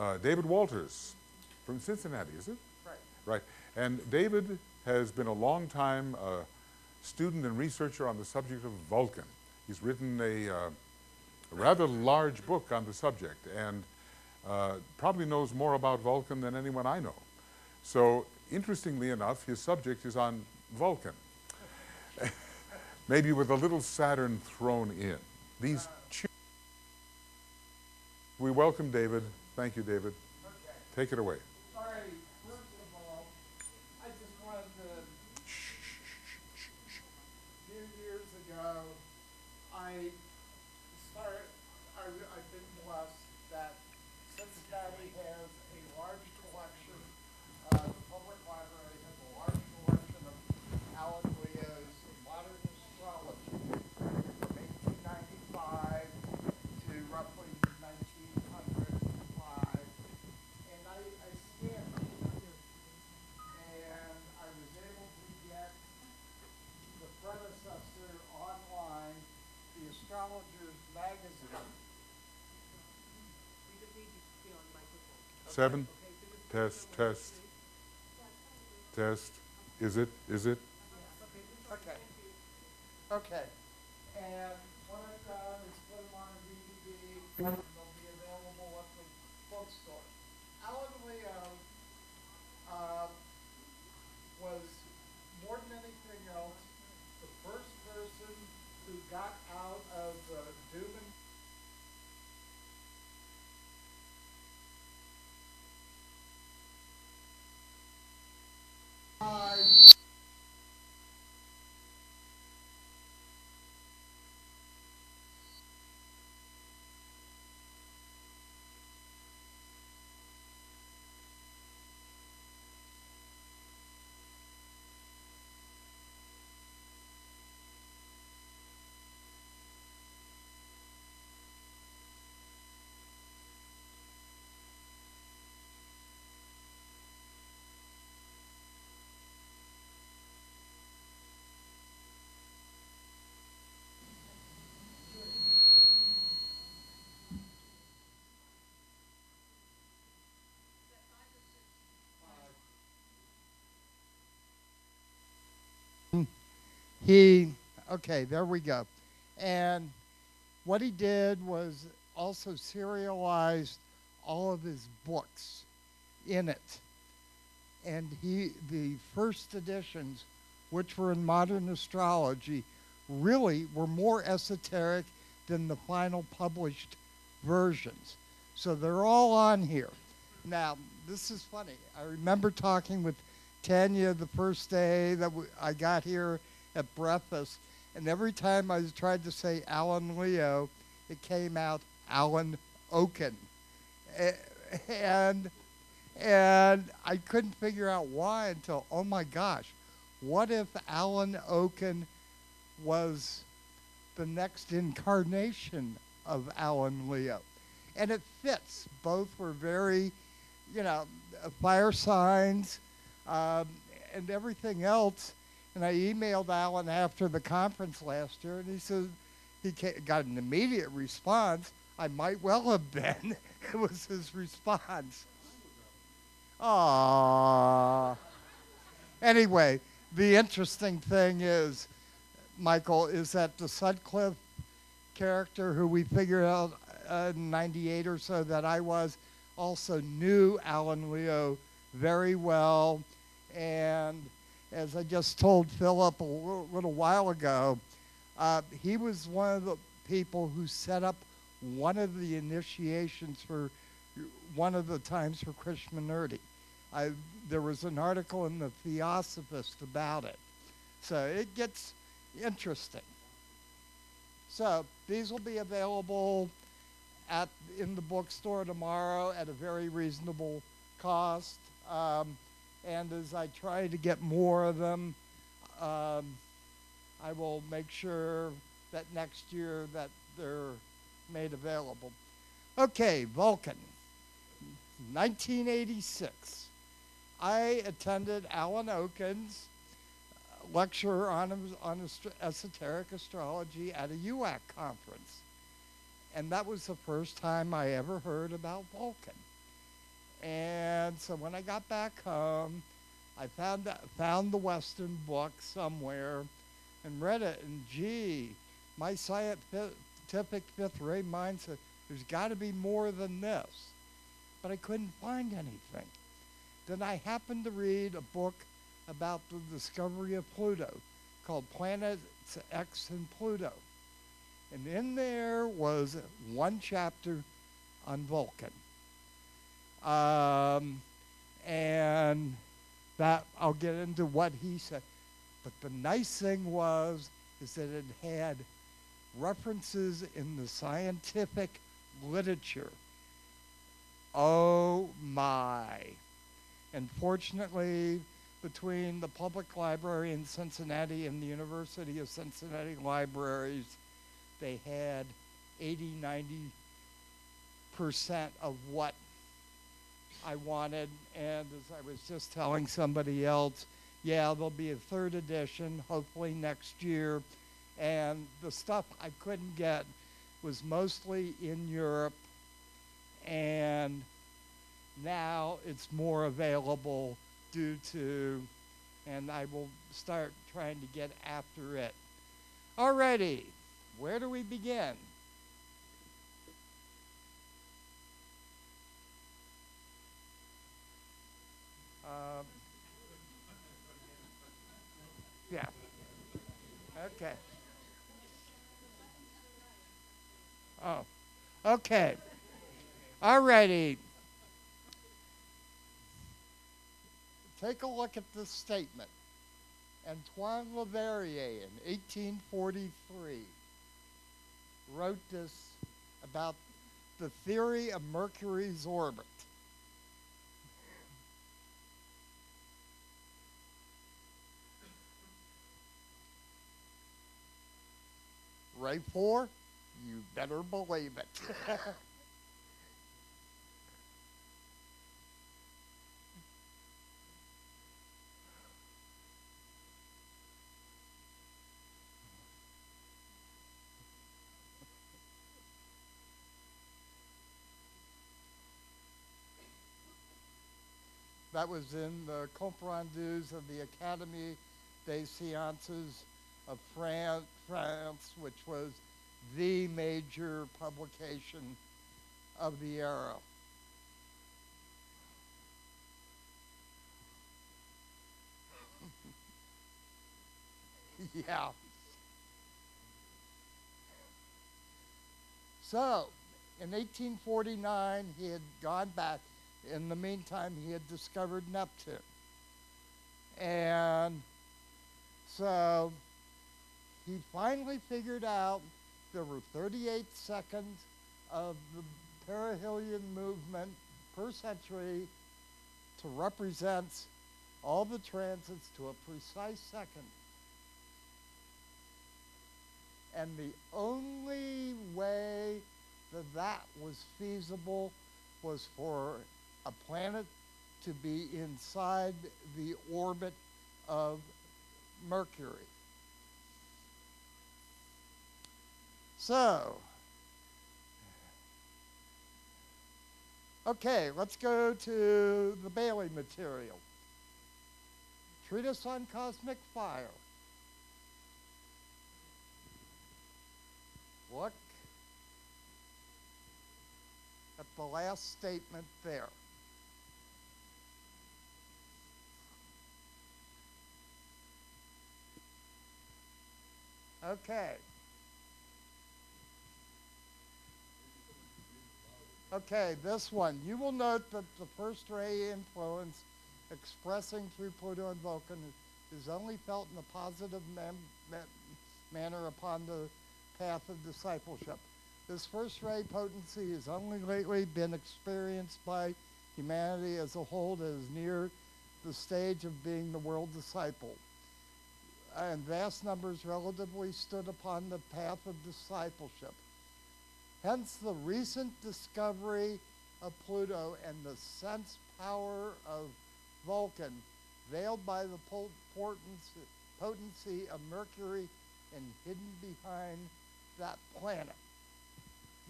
uh, David Walters from Cincinnati, is it? Right. Right. And David has been a long time uh, student and researcher on the subject of Vulcan. He's written a, uh, a rather large book on the subject and uh, probably knows more about Vulcan than anyone I know. So, interestingly enough, his subject is on Vulcan. Maybe with a little Saturn thrown in. These we welcome David. Thank you, David. Okay. Take it away. All right, first of all, I just wanted to, few years ago, I started, I, I've been blessed that Cincinnati has a large collection, uh, the public library has a large collection of Alan Leo's modern astrology from eighteen ninety-five to roughly nineteen hundred and five. And I, I scanned it, and I was able to get the predecessor online, the Astrologer's Magazine. We just need you to be on microphone. Seven. Okay, so just- Test, test, test. Is it? Is it? Okay. Okay. And what I've done is put them on a DVD, and they'll be available at the bookstore. Alan Leo, uh, was more than anything else, the first person who got out of and I uh, he okay there we go. And what he did was also serialized all of his books in it. And he the first editions which were in modern astrology really were more esoteric than the final published versions. So they're all on here. Now this is funny. I remember talking with tanya the first day that i got here at breakfast, and every time I tried to say Alan Leo, it came out Alan Oken, and and I couldn't figure out why until oh my gosh, what if Alan Oken was the next incarnation of Alan Leo? And it fits. Both were very, you know, fire signs um, and everything else and I emailed Alan after the conference last year, and he said he got an immediate response. I might well have been. it was his response. Ah. Anyway, the interesting thing is, Michael, is that the Sutcliffe character, who we figured out uh, in '98 or so that I was, also knew Alan Leo very well, and as I just told Philip a little, while ago, uh, he was one of the people who set up one of the initiations for one of the times for Krishnamurti. I, there was an article in the Theosophist about it. So it gets interesting. So these will be available at in the bookstore tomorrow at a very reasonable cost. Um, and as I try to get more of them, um, I will make sure that next year that they're made available. Okay, Vulcan, 1986. I attended Alan Oken's lecture on, on esoteric astrology at a UAC conference. And that was the first time I ever heard about Vulcan. And so when I got back home, I found that, found the Weston book somewhere and read it. And gee, my scientific fifth grade mind said, there's got to be more than this. But I couldn't find anything. Then I happened to read a book about the discovery of Pluto called Planets X and Pluto. And in there was one chapter on Vulcan. Um, and that I'll get into what he said. But the nice thing was is that it had references in the scientific literature. Oh my. And fortunately, between the public library in Cincinnati and the University of Cincinnati libraries, they had 80, 90 percent of what I wanted. And as I was just telling somebody else, yeah, there'll be a third edition, hopefully next year. And the stuff I couldn't get was mostly in Europe, and now it's more available due to, and I will start trying to get after it. Alrighty, where do we begin? Um, yeah. Okay. Oh, okay. Alrighty. Take a look at this statement. Antoine Leverrier in 1843 wrote this about the theory of Mercury's orbit. Ray 4, you better believe it. that was in the compte rendus of the Académie des Sciences of Fran- France, which was the major publication of the era. yeah. So, in 1849, he had gone back. In the meantime, he had discovered Neptune. And so he finally figured out there were 38 seconds of the perihelion movement per century to represent all the transits to a precise second. And the only way that that was feasible was for a planet to be inside the orbit of Mercury. So, okay, let's go to the Bailey material. Treatise on Cosmic Fire. Look at the last statement there. Okay. Okay, this one. You will note that the first ray influence expressing through Pluto and Vulcan is only felt in a positive man- ma- manner upon the path of discipleship. This first ray potency has only lately been experienced by humanity as a whole that is near the stage of being the world disciple. And vast numbers relatively stood upon the path of discipleship. Hence, the recent discovery of Pluto and the sense power of Vulcan, veiled by the potency of Mercury and hidden behind that planet.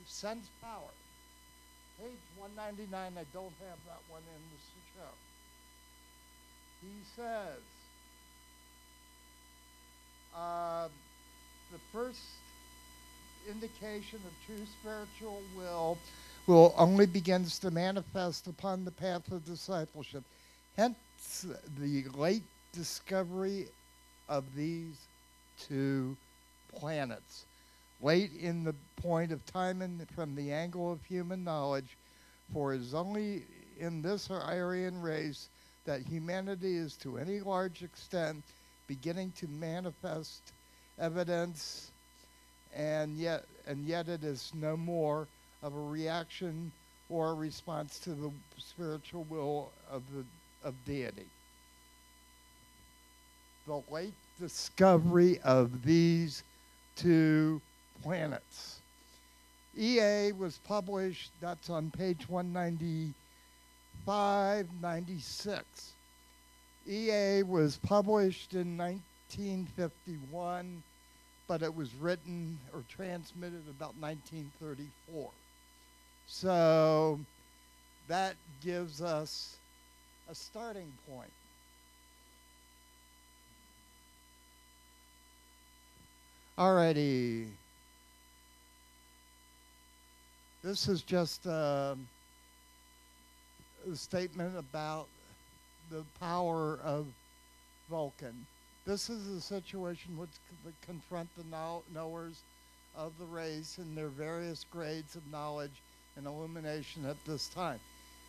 Sense power. page 199, I don't have that one in the show. He says, uh, the first indication of true spiritual will will only begins to manifest upon the path of discipleship. Hence, the late discovery of these two planets. Late in the point of time and from the angle of human knowledge, for it is only in this Aryan race that humanity is to any large extent beginning to manifest evidence and yet and yet it is no more of a reaction or a response to the spiritual will of the of deity. The late discovery of these two planets. EA was published, that's on page 195, 96. EA was published in 1951, but it was written or transmitted about 1934. So that gives us a starting point. Alrighty. This is just um, a statement about the power of Vulcan. This is a situation which confront the know- knowers of the race in their various grades of knowledge and illumination at this time.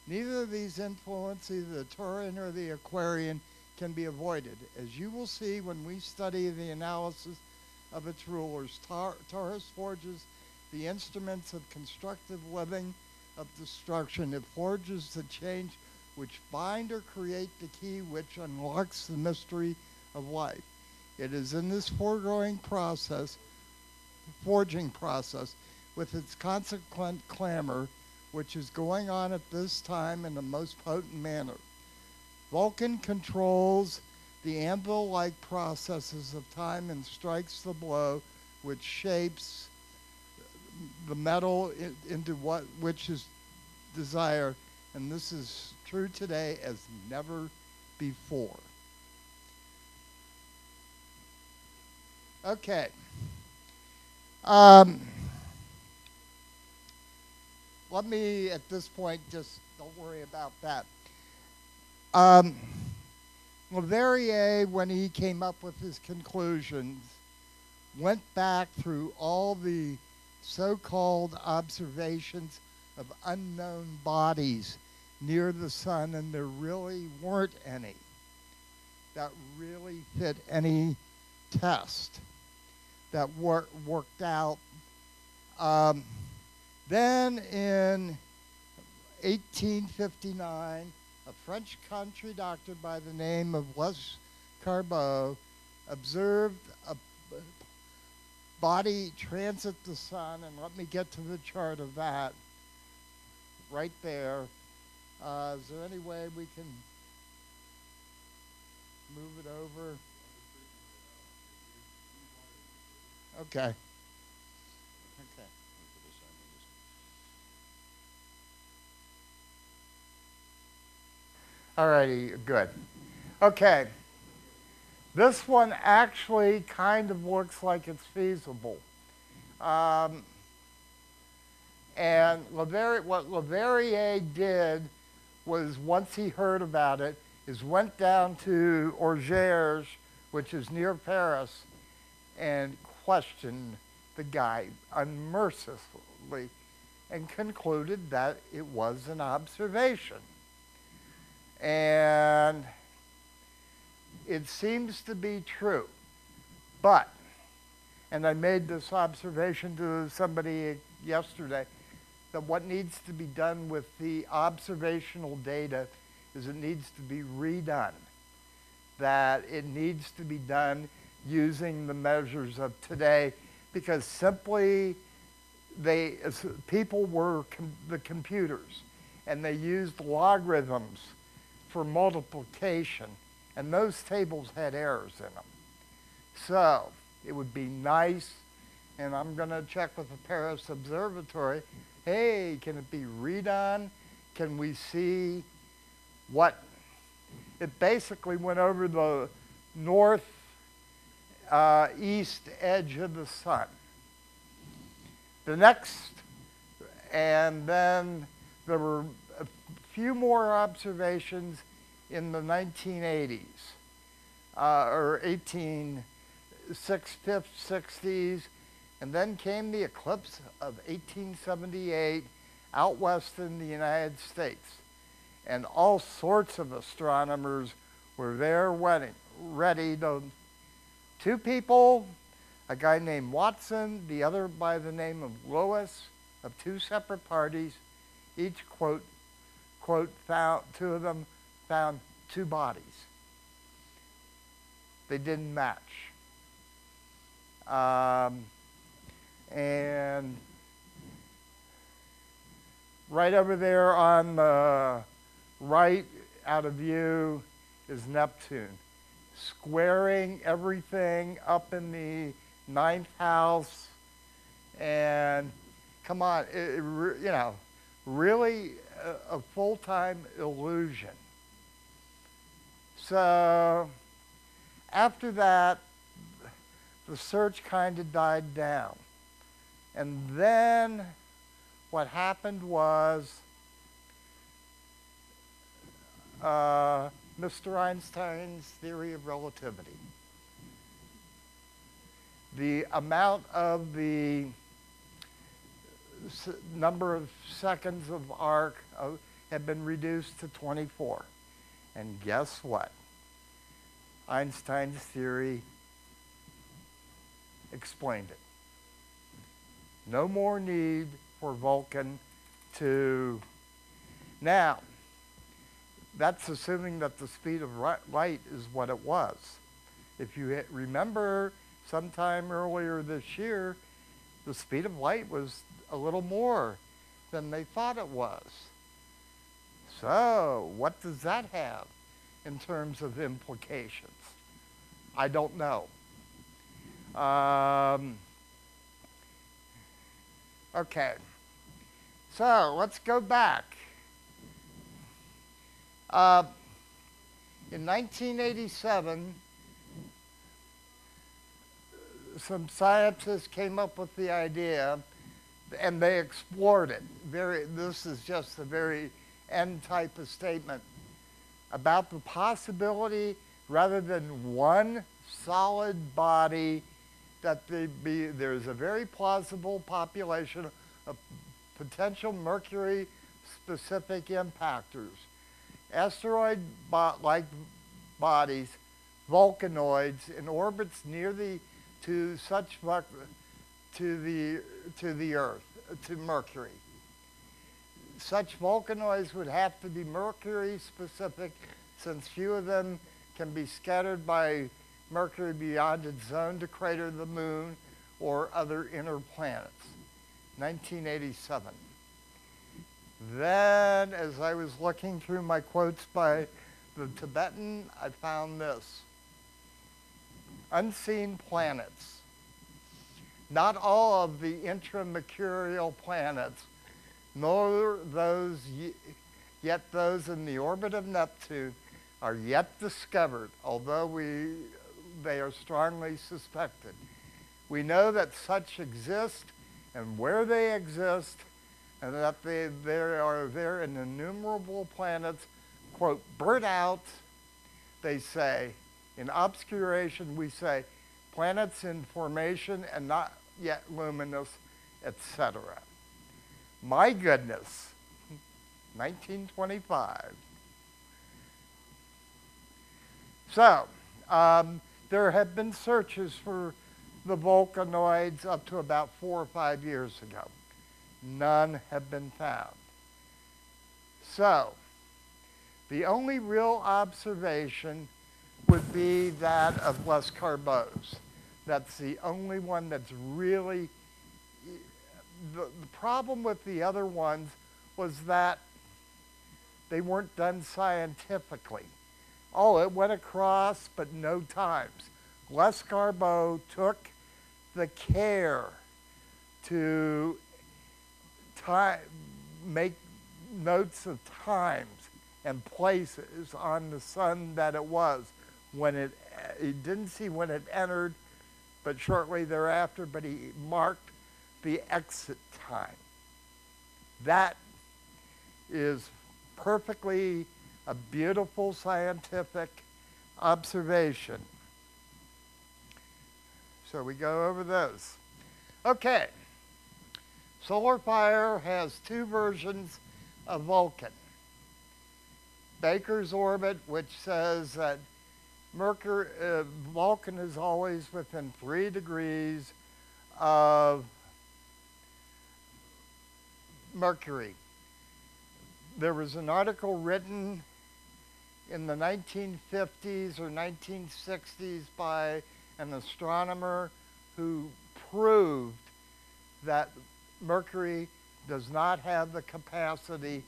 Neither of these influence, either the Taurian or the Aquarian, can be avoided. As you will see when we study the analysis of its rulers, Tar- Taurus forges the instruments of constructive living, of destruction. It forges the change which bind or create the key which unlocks the mystery of life. It is in this foregoing process, forging process, with its consequent clamor, which is going on at this time in the most potent manner. Vulcan controls the anvil like processes of time and strikes the blow which shapes the metal into what which is desire and this is true today as never before okay. Um, let me at this point just don't worry about that. Um, Leverrier, when he came up with his conclusions, went back through all the so called observations of unknown bodies near the sun, and there really weren't any that really fit any test that wor- worked out. Um, then in 1859, a French country doctor by the name of Les Carbeau observed a body transit the sun, and let me get to the chart of that right there. Uh, is there any way we can move it over? Okay. Okay. Alrighty, good. Okay. This one actually kind of looks like it's feasible. Um, and Leverrier, what Leverrier did was once he heard about it, is went down to Orgères, which is near Paris, and questioned the guy unmercifully and concluded that it was an observation. And it seems to be true. But, and I made this observation to somebody yesterday, that what needs to be done with the observational data is it needs to be redone. That it needs to be done using the measures of today because simply they people were com- the computers and they used logarithms for multiplication and those tables had errors in them so it would be nice and i'm going to check with the paris observatory hey, can it be redone? Can we see what? It basically went over the north uh, east edge of the sun. The next, and then there were a few more observations in the 1980s uh, or 18 six, fifth, 60s, and then came the eclipse of 1878 out west in the United States. And all sorts of astronomers were there wedding, ready to. Two people, a guy named Watson, the other by the name of Lewis, of two separate parties, each quote, quote, found, two of them found two bodies. They didn't match. Um, and right over there on the right out of view is Neptune, squaring everything up in the ninth house. And come on, it, you know, really a, a full time illusion. So after that, the search kind of died down. And then what happened was uh, Mr. Einstein's theory of relativity. The amount of the number of seconds of arc uh, had been reduced to 24. And guess what? Einstein's theory explained it. No more need for Vulcan to. Now, that's assuming that the speed of light is what it was. If you remember sometime earlier this year, the speed of light was a little more than they thought it was. So, what does that have in terms of implications? I don't know. Um, okay. So let's go back. Uh, in 1987, some scientists came up with the idea and they explored it. Very, this is just a very end type of statement about the possibility, rather than one solid body, that be, there's a very plausible population of potential Mercury specific impactors. Asteroid like bodies, vulcanoids, in orbits near the to such to the to the Earth, to Mercury. Such vulcanoids would have to be Mercury specific, since few of them can be scattered by Mercury beyond its zone to crater the moon or other inner planets. 1987. Then, as I was looking through my quotes by the Tibetan, I found this unseen planets. Not all of the intramercurial planets, nor those ye- yet those in the orbit of Neptune, are yet discovered, although we, they are strongly suspected. We know that such exist and where they exist, and that they, there are there in innumerable planets, quote, burnt out, they say. In obscuration, we say planets in formation and not yet luminous, etc. My goodness, 1925. So, um, there have been searches for the vulcanoids up to about four or five years ago. None have been found. So, the only real observation would be that of Lescarbault's. That's the only one that's really. The, the problem with the other ones was that they weren't done scientifically. Oh, it went across, but no times. Lescarbault took the care to time, make notes of times and places on the sun that it was when it, he didn't see when it entered, but shortly thereafter, but he marked the exit time. That is perfectly a beautiful scientific observation. So we go over those. Okay. Solar Fire has two versions of Vulcan. Baker's orbit, which says that Mercury, uh, Vulcan is always within three degrees of Mercury. There was an article written in the 1950s or 1960s by an astronomer who proved that Mercury does not have the capacity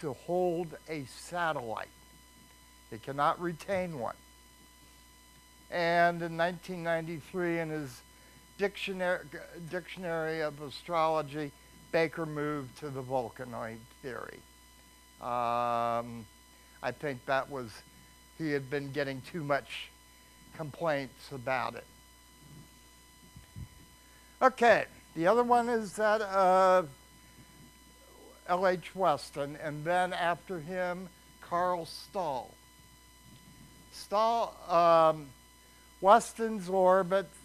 to hold a satellite. It cannot retain one. And in 1993, in his dictionary, dictionary of astrology, Baker moved to the Vulcanoid theory. Um, I think that was, he had been getting too much complaints about it. Okay, the other one is that of L.H. Weston, and then after him, Carl Stahl. Stahl, um, Weston's orbits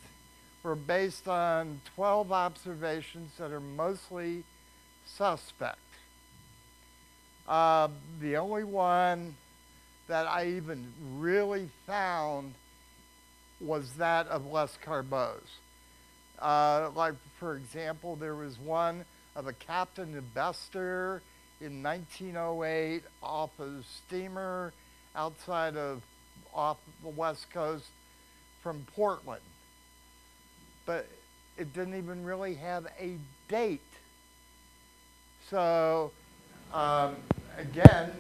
were based on 12 observations that are mostly suspect. Uh, the only one that I even really found was that of Lescarbault's. Uh, like, for example, there was one of a Captain Bester in 1908 off a steamer outside of off the west coast from Portland. But it didn't even really have a date. So, um, again,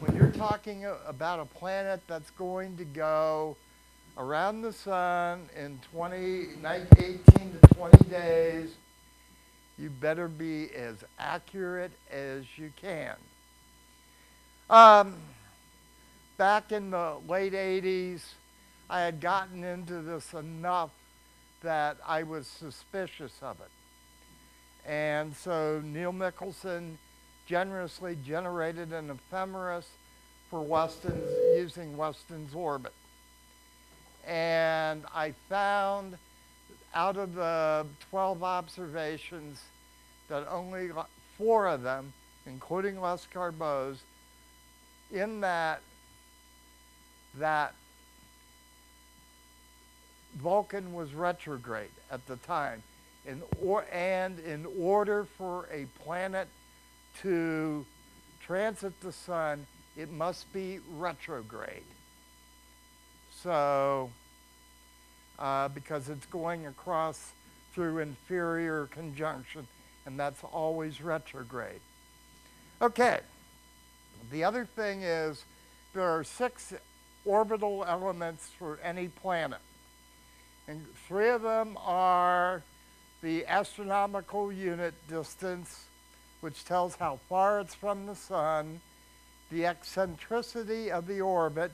when you're talking about a planet that's going to go around the sun in 20, 18 to 20 days, you better be as accurate as you can. Um, back in the late 80s, I had gotten into this enough that I was suspicious of it. And so Neil Michelsen generously generated an ephemeris for Weston's, using Weston's orbit. And I found out of the 12 observations that only four of them, including Lescarbault's, in that, that Vulcan was retrograde at the time. In or, and in order for a planet to transit the sun, it must be retrograde. So, uh, because it's going across through inferior conjunction, and that's always retrograde. Okay, the other thing is there are six orbital elements for any planet. And three of them are the astronomical unit distance, which tells how far it's from the sun, the eccentricity of the orbit,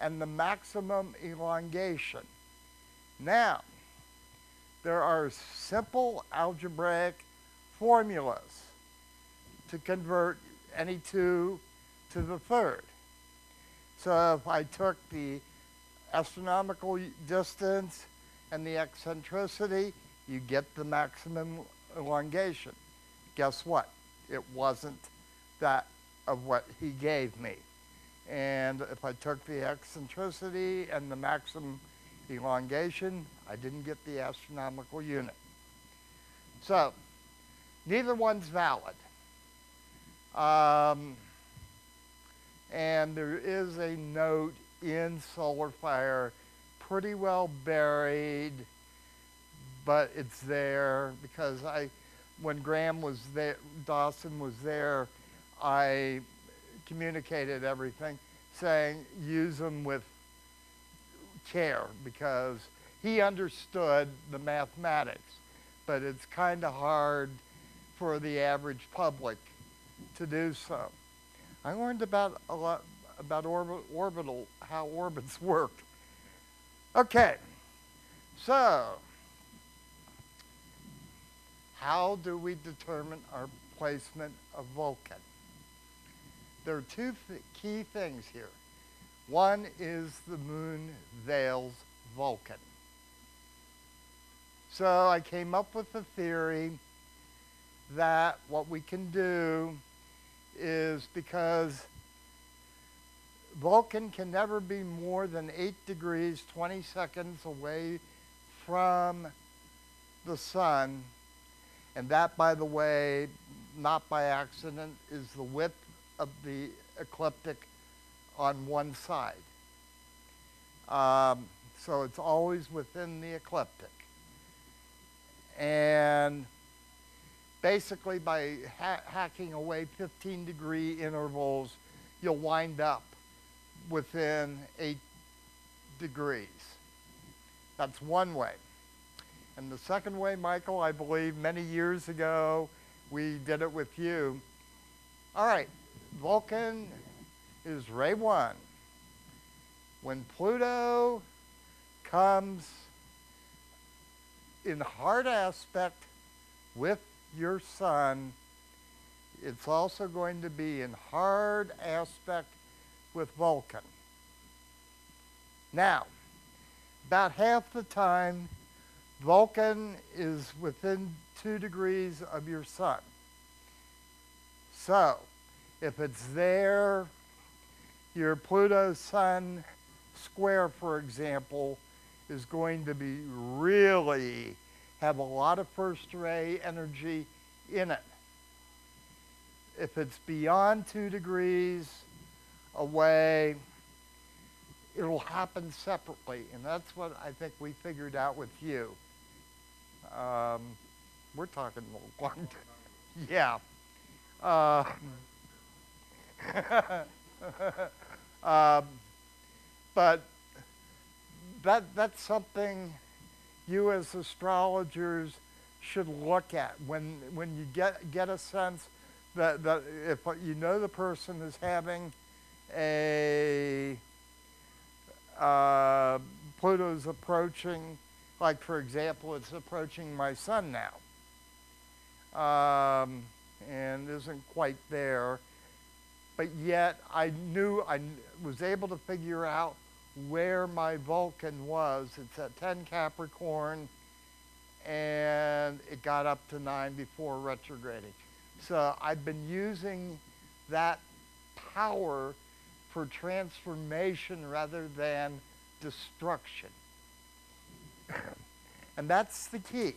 and the maximum elongation. Now, there are simple algebraic formulas to convert any two to the third. So if I took the astronomical distance and the eccentricity, you get the maximum elongation. Guess what? It wasn't that of what he gave me. And if I took the eccentricity and the maximum elongation, I didn't get the astronomical unit. So, neither one's valid. Um, and there is a note in Solar Fire, pretty well buried, but it's there because I, when Graham was there, Dawson was there, I communicated everything, saying use them with care because he understood the mathematics, but it's kind of hard for the average public to do so. I learned about a lot about orbi- orbital how orbits work. Okay, so how do we determine our placement of Vulcan? There are two th- key things here. One is the moon veils Vulcan. So I came up with the theory that what we can do is because Vulcan can never be more than 8 degrees 20 seconds away from the sun. And that, by the way, not by accident, is the width of the ecliptic on one side. Um, so it's always within the ecliptic. And basically, by ha- hacking away 15 degree intervals, you'll wind up within 8 degrees. That's one way. And the second way, Michael, I believe many years ago, we did it with you. All right, Vulcan is ray one. When Pluto comes in hard aspect with your sun, it's also going to be in hard aspect with Vulcan. Now, about half the time, Vulcan is within two degrees of your sun. So, if it's there, your Pluto Sun square, for example, is going to be really have a lot of first ray energy in it. If it's beyond two degrees away, it'll happen separately. And that's what I think we figured out with you. Um, we're talking a long time. Yeah. Uh, um, but that that's something you as astrologers should look at when when you get get a sense that, that if you know the person is having a uh, Pluto's approaching, like for example, it's approaching my sun now, um, and isn't quite there. But yet, I knew I was able to figure out where my Vulcan was. It's at 10 Capricorn, and it got up to 9 before retrograding. So I've been using that power for transformation rather than destruction. and that's the key.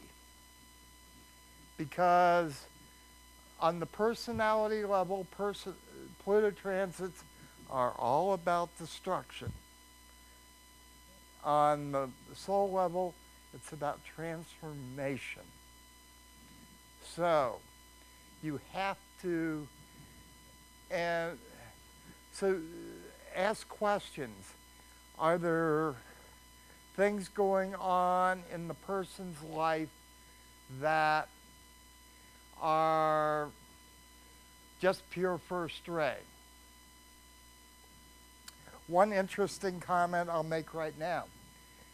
Because on the personality level, person, Pluto transits are all about destruction. On the soul level, it's about transformation. So, you have to, and so ask questions. Are there things going on in the person's life that are just pure first ray? One interesting comment I'll make right now.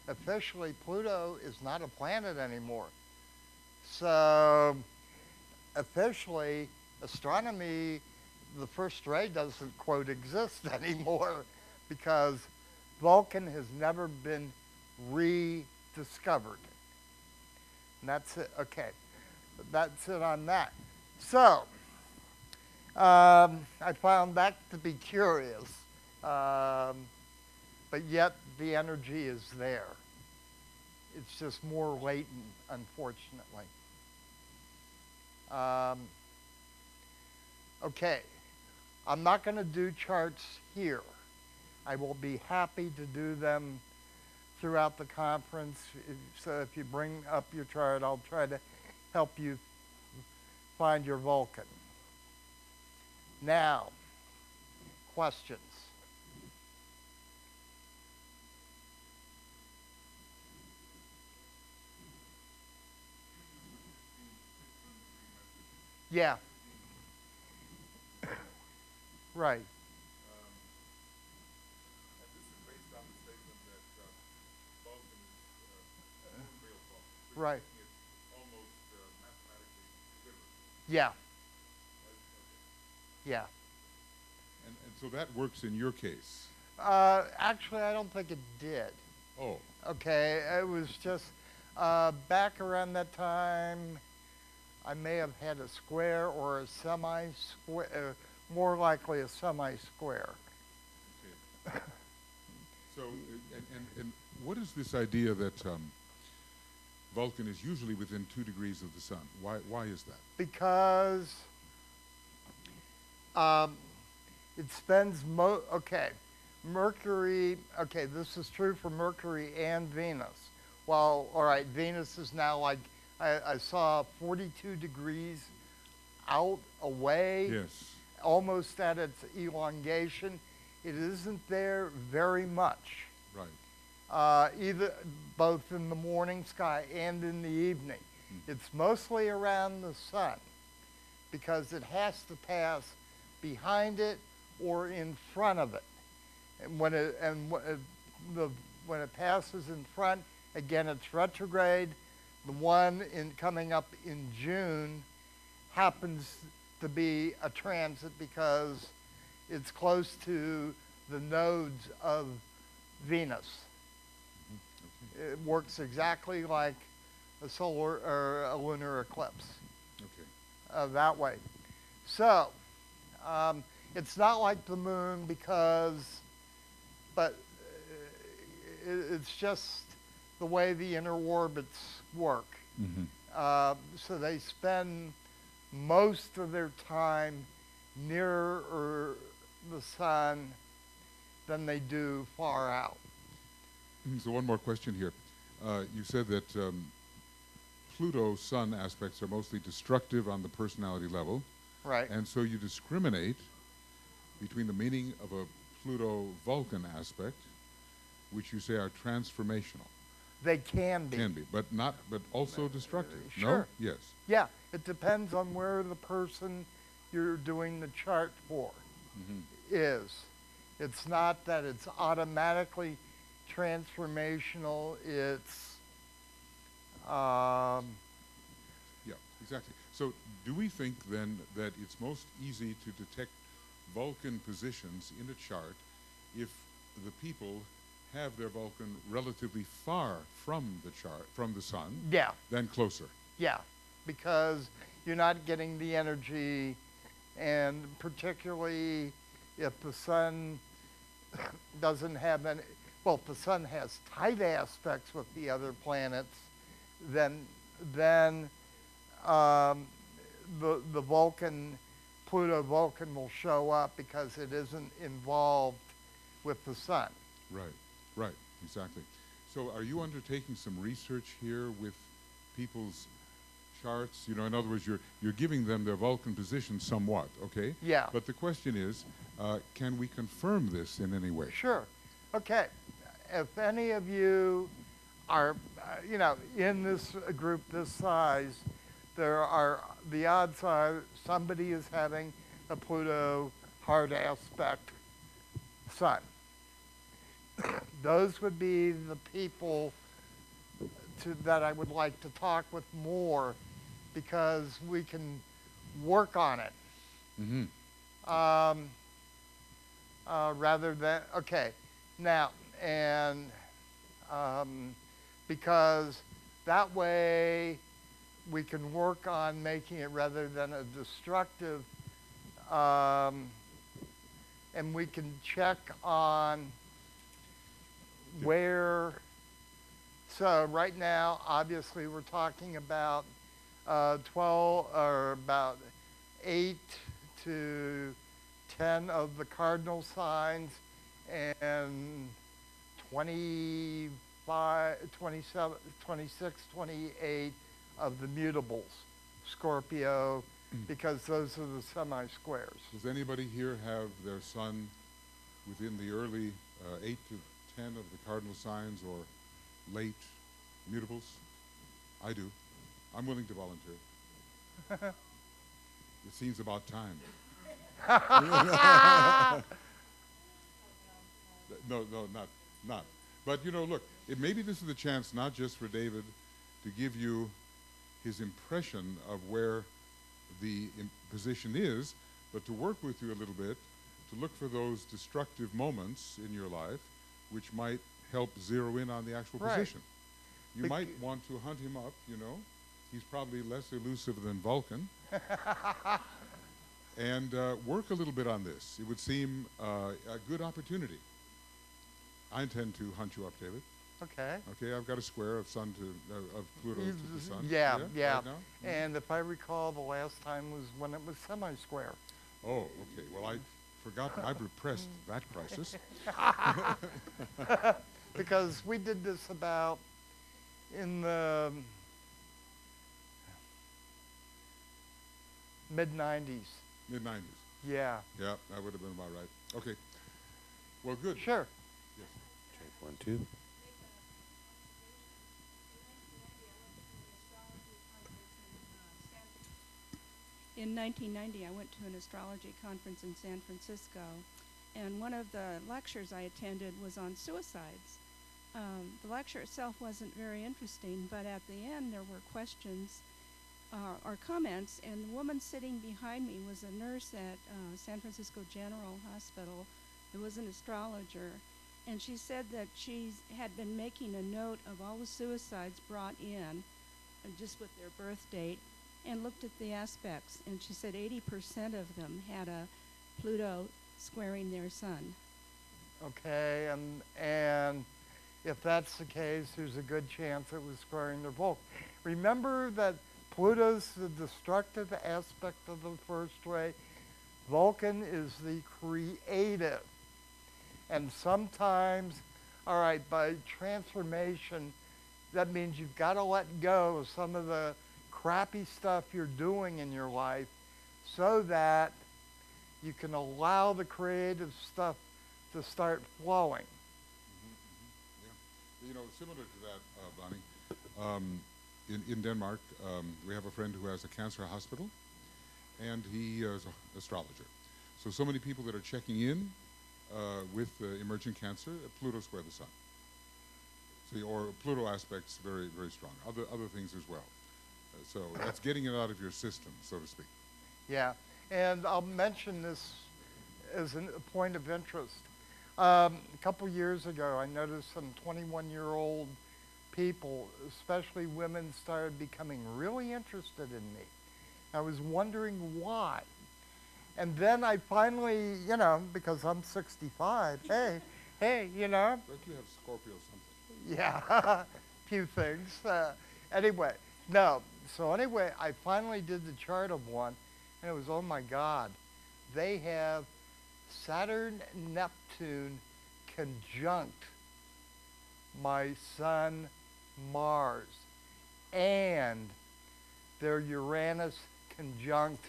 Officially, Pluto is not a planet anymore. So, officially, astronomy, the first ray doesn't, quote, exist anymore because Vulcan has never been rediscovered. And that's it. Okay. That's it on that. So, um, I found that to be curious. Um, but yet the energy is there. It's just more latent, unfortunately. Um, okay, I'm not going to do charts here. I will be happy to do them throughout the conference. So if you bring up your chart, I'll try to help you find your Vulcan. Now, questions? Yeah. Right. And this is based on the statement that Vulcan is a real Vulcan. So you're Right. making it almost mathematically equivalent. Yeah. Yeah. And, and so that works in your case. Uh, actually, I don't think it did. Oh, Okay, it was just uh, back around that time. I may have had a square or a semi-square, uh, more likely a semi-square. okay. So, and, and, and what is this idea that um, Vulcan is usually within two degrees of the sun? Why, why is that? because um, it spends mo okay mercury okay this is true for mercury and venus well all right venus is now like i, I saw 42 degrees out away Yes. almost at its elongation it isn't there very much Right. uh, either both in the morning sky and in the evening. It's mostly around the sun because it has to pass behind it or in front of it. And when it and uh, the when it passes in front, again it's retrograde. The one in coming up in June happens to be a transit because it's close to the nodes of Venus. It works exactly like a solar or a lunar eclipse Okay. uh, that way. So, um, it's not like the moon because, but uh, it, it's just the way the inner orbits work. Mm-hmm. Uh, so they spend most of their time nearer the sun than they do far out. Mm, So one more question here. Uh, you said that um, Pluto-Sun aspects are mostly destructive on the personality level, Right. and so you discriminate between the meaning of a Pluto-Vulcan aspect, which you say are transformational, they can be. can be, but not, but also destructive. No? Yes. Yeah, it depends on where the person you're doing the chart for Mhm. is. It's not that it's automatically transformational, it's, um, Yeah, exactly. So do we think then that it's most easy to detect Vulcan positions in a chart if the people have their Vulcan relatively far from the chart, from the sun, yeah, than closer? yeah, because you're not getting the energy, and particularly if the sun doesn't have any, well, if the sun has tight aspects with the other planets, then then um, the the Vulcan, Pluto Vulcan will show up because it isn't involved with the sun. Right, right, exactly. So are you undertaking some research here with people's charts? You know, in other words, you're, you're giving them their Vulcan position somewhat, okay? Yeah. But the question is, uh, can we confirm this in any way? Sure. Okay. If any of you are, uh, you know, in this group this size, there are, the odds are somebody is having a Pluto hard aspect sun. Those would be the people to, that I would like to talk with more because we can work on it Mm-hmm. um, uh, rather than okay now and um, because that way we can work on making it rather than a destructive um, and we can check on where so right now obviously we're talking about uh, 12 or about 8 to 10 of the cardinal signs and 25, 27, 26, 28 of the mutables, Scorpio, because those are the semi-squares. Does anybody here have their sun within the early uh, 8 to 10 of the cardinal signs or late mutables? I do. I'm willing to volunteer. It seems about time. no, no, not, not. But you know, look, it, maybe this is the chance not just for David to give you his impression of where the position is, but to work with you a little bit to look for those destructive moments in your life which might help zero in on the actual Right. position. You might want to hunt him up, you know. He's probably less elusive than Vulcan. and uh, work a little bit on this. It would seem uh, a good opportunity. I intend to hunt you up, David. Okay. Okay, I've got a square of sun to uh, of Pluto to the sun. Yeah, yeah. right now? And if I recall, the last time was when it was semi-square. Oh, okay. Well, I forgot. I've repressed that crisis. because we did this about in the mid 90s. Mid '90s. Yeah, Yeah, that would have been about right. Okay. Well, good. sure. Yes. Check one, two. In 1990, I went to an astrology conference in San Francisco, and one of the lectures I attended was on suicides. Um, the lecture itself wasn't very interesting, but at the end there were questions uh, or comments, and the woman sitting behind me was a nurse at uh, San Francisco General Hospital who was an astrologer, and she said that she had been making a note of all the suicides brought in, uh, just with their birth date, and looked at the aspects, and she said 80% of them had a Pluto squaring their sun. Okay, and and if that's the case, there's a good chance it was squaring their Vulcan. Remember that Pluto's the destructive aspect of the first ray. Vulcan is the creative. And sometimes, all right, by transformation, that means you've got to let go of some of the crappy stuff you're doing in your life so that you can allow the creative stuff to start flowing. Yeah, You know, similar to that, uh, Bonnie, um, in, in Denmark, um, we have a friend who has a cancer hospital, and he is an astrologer. So, so many people that are checking in uh, with uh, cancer, uh, Pluto square the sun. See, or Pluto aspects very, very strong. Other, other things as well. So that's getting it out of your system, so to speak. Yeah, and I'll mention this as an- a point of interest. Um, a couple years ago, I noticed some 21 year old people, especially women, started becoming really interested in me. I was wondering why. And then I finally, you know, because I'm 65, hey, hey, you know, Don't you have Scorpio something? yeah, few things. Uh, anyway, no. So anyway, I finally did the chart of one, and it was oh my God, they have Saturn Neptune conjunct my Sun Mars, and their Uranus conjunct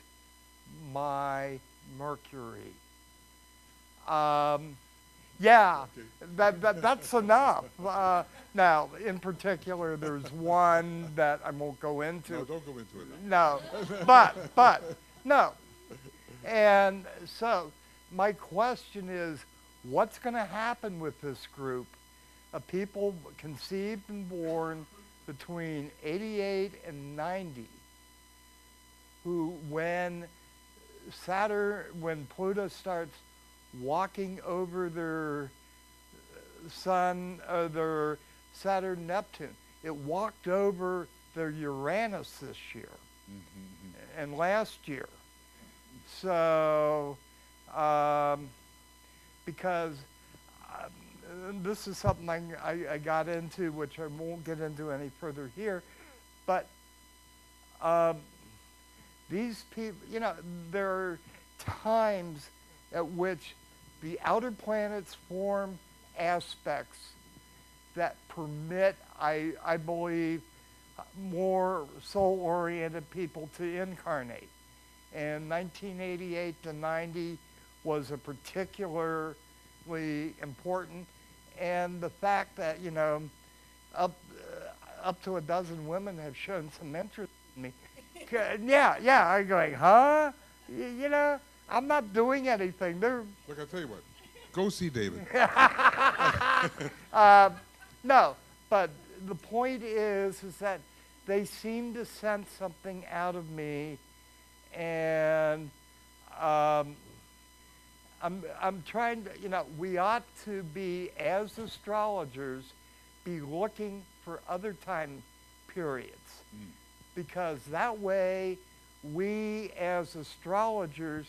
my Mercury. Um, yeah, Okay. that, that, that's enough. Uh, now, in particular, there's one that I won't go into. No, don't go into it now. No, but, but, no. And so, my question is what's going to happen with this group of people conceived and born between 88 and 90 who, when Saturn, when Pluto starts walking over their uh, sun, uh, their Saturn Neptune, it walked over their Uranus this year and last year. So, um, because um, this is something I, I, I got into, which I won't get into any further here, but um, these people, you know, there are times at which the outer planets form aspects that permit, I, I believe, more soul oriented people to incarnate. And 1988 to 90 was a particularly important. And the fact that, you know, up, uh, up to a dozen women have shown some interest in me yeah, yeah. I'm going, huh? You know, I'm not doing anything. They're Look, I'll tell you what. Go see David. Uh, no, but the point is, is that they seem to sense something out of me, and um, I'm I'm trying to, you know, we ought to be as astrologers, be looking for other time periods, because that way, we as astrologers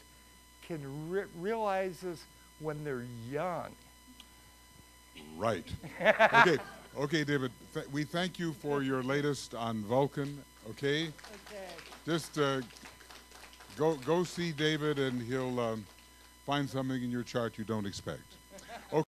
can re- realize this when they're young. Right. Okay. Okay, David. Th- we thank you for your latest on Vulcan. Okay. Okay. Just uh, go go see David, and he'll um, find something in your chart you don't expect.